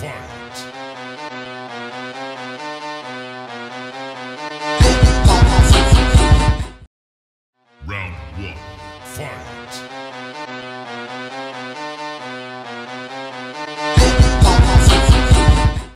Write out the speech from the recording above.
fight. Round one, fight.